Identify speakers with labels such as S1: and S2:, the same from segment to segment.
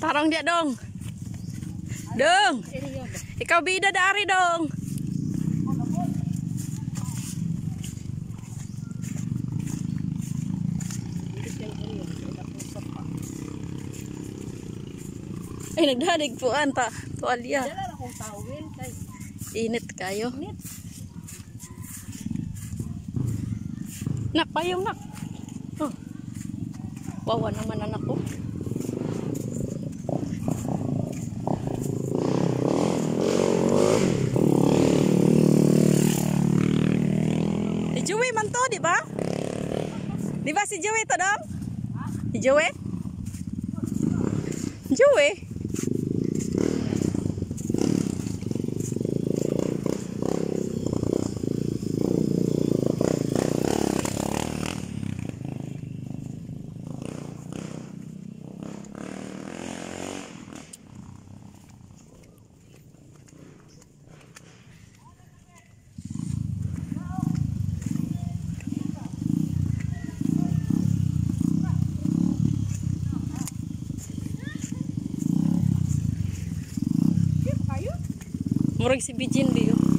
S1: Tarong dia dong. Dong. Ikaw bida dari dong. Ay, nagdadig po anta. Tuwalya.
S2: Tawin. Kay,
S1: Init kayo.
S2: Init.
S1: Nak, payong nak. Oh. Wawa naman anak ko. Joey man to, di ba? Di ba si Joey to dong? Si Joey? Joey? Murag si Bijin biyo.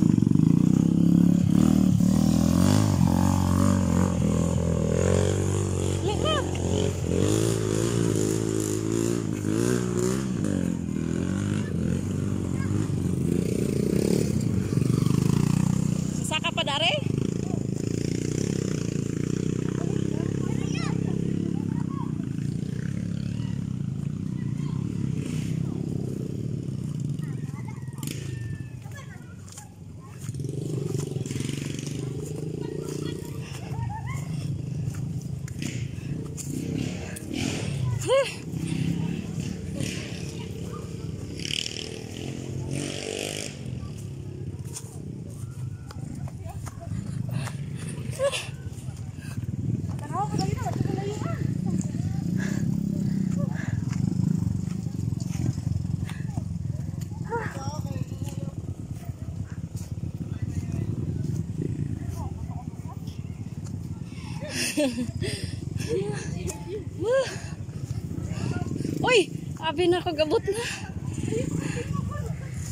S1: Uy, abi na ako gabot na.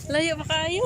S1: Layo pa kayo.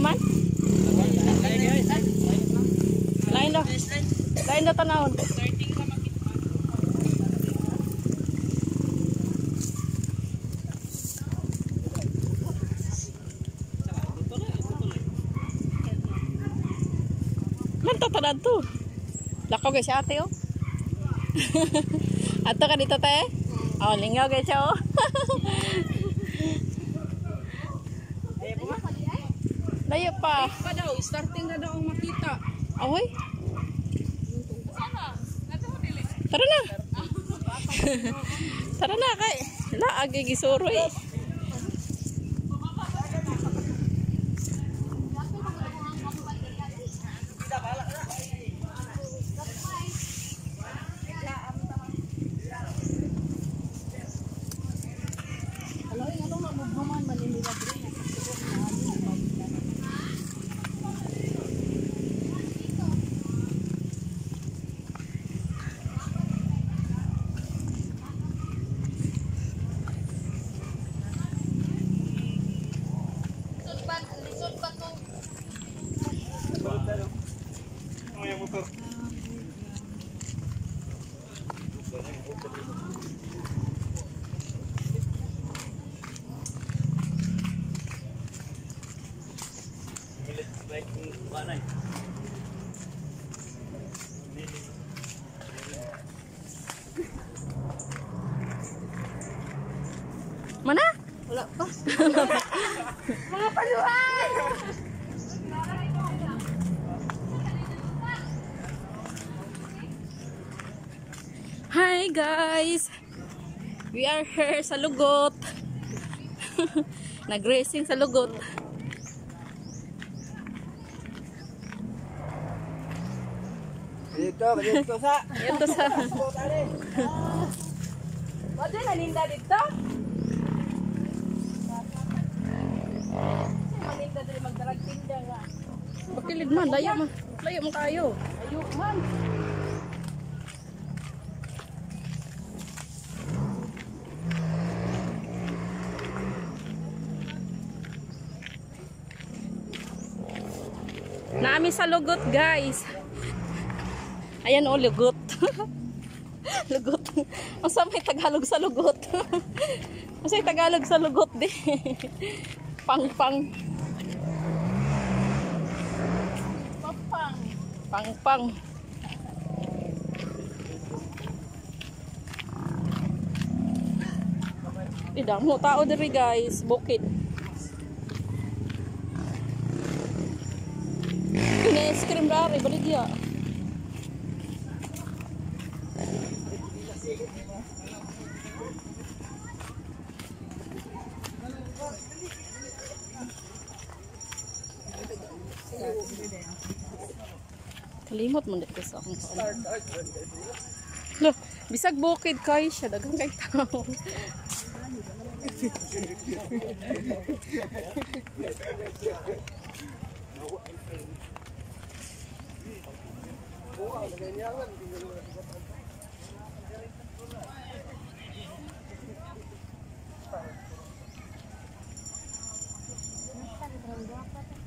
S3: Kayo.
S1: Lain daw. Lain daw tanawon.
S3: Starting sa makit.
S1: Manta tanad to. Lakaw guys si ate oh. Ato ka dito te. Oh, lingaw guys oh.
S3: Ay, po.
S1: Layo pa.
S2: Pa daw, starting na daw ang makita.
S1: Ahoy. Tara na. Tara na kay. Laag gisuro eh. Mana?
S2: Wala pa. Mga paluhan!
S1: Hi guys! We are here sa Lugot. Nag-racing sa Lugot.
S3: Dito, dito sa.
S1: Ito sa...
S2: Wala naninda dito? Maninda dito magdarag tinda nga.
S1: Pakilid man, layo man. Layo man kayo.
S2: Ayun man.
S1: Naami sa Lugot guys. Ayan o, Lugot. lugot. Ang sa may Tagalog sa Lugot. Ang sa Tagalog sa Lugot di. Pang-pang. Pang-pang. Idamo tao diri guys, bukid. Kini ice cream rari baligya. Kalimot man dito sa akong kaon. Loh, bisag bukid kay siya dagang kay tao. Ini kan berapa tuh?